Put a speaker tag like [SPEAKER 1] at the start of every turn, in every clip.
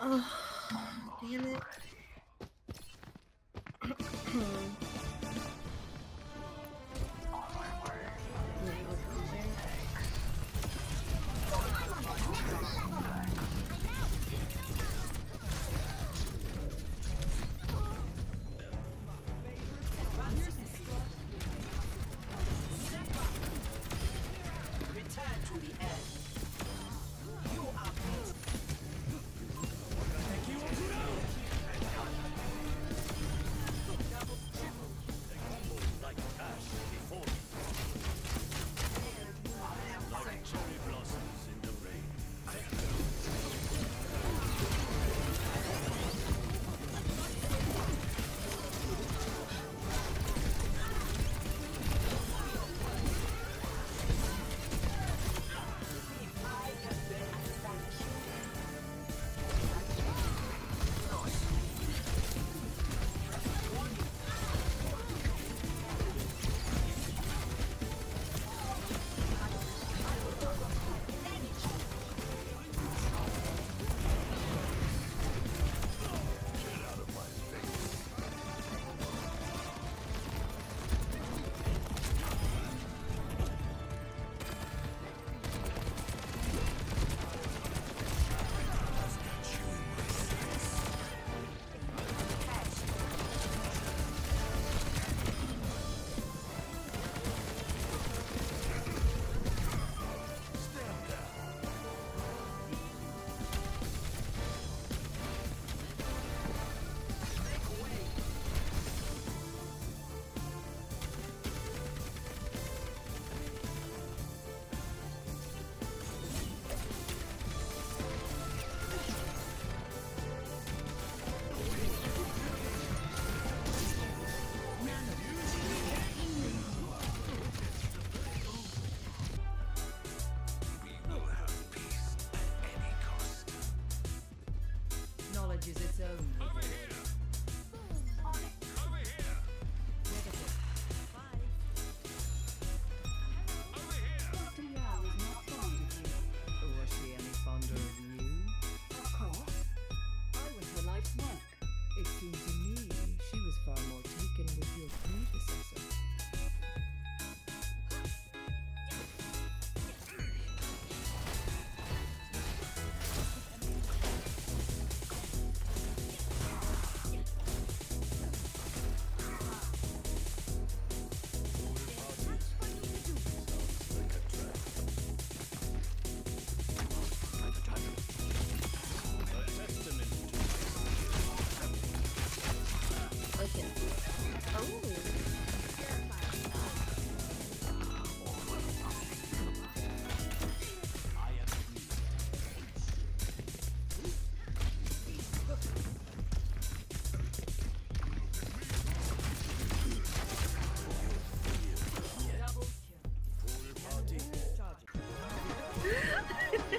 [SPEAKER 1] Oh, damn it.
[SPEAKER 2] Its own.
[SPEAKER 3] Over here!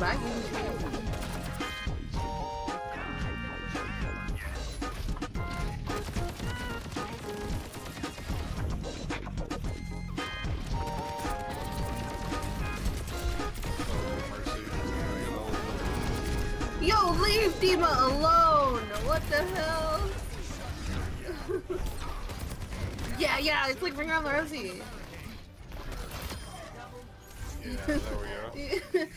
[SPEAKER 1] Back. Yo, leave Dima alone! What the hell? yeah, yeah, it's like Ring Around the Rosie.
[SPEAKER 4] Yeah, there we go.